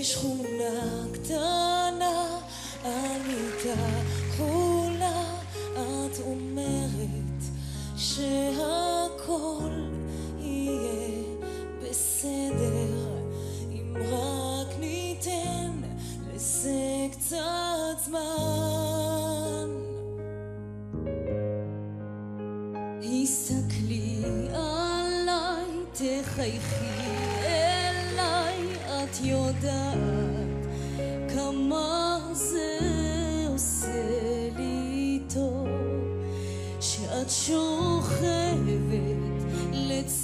היא שכונה קטנה על מיטה כחולה, את אומרת שהכל יהיה בסדר אם רק ניתן לזה קצת זמן. הסתכלי עליי, תחייכי את יודעת כמה זה עושה לי טוב שאת שוכבת לצידי.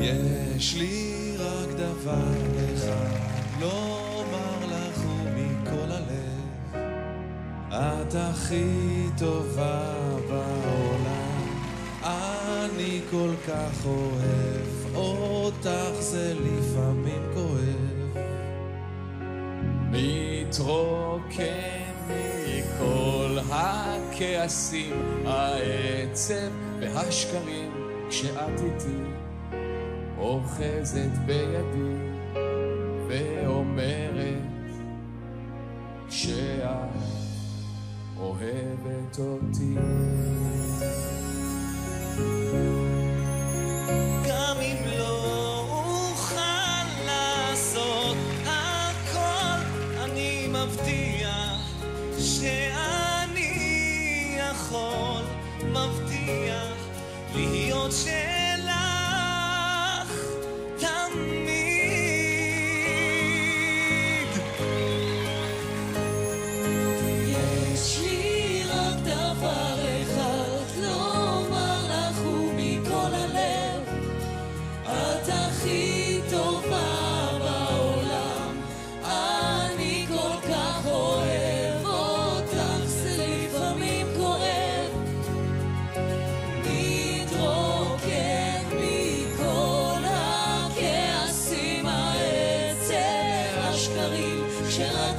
יש לי רק דבר אחד לומר לך ומכל הלב את הכי טובה כל כך אוהב אותך זה לפעמים כואב מתרוקן מכל הכעסים, העצב והשקרים כשאת איתי אוחזת בידי ואומרת שאת אוהבת אותי. מבטיח שאני יכול, מבטיח להיות ש...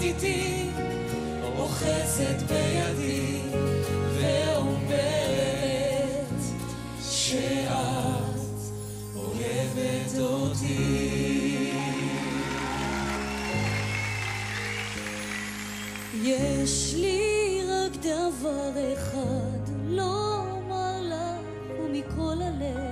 איתי, אוחזת בידי ואומרת שאת אוהבת אותי. יש לי רק דבר אחד לא לומר לך ומכל הלב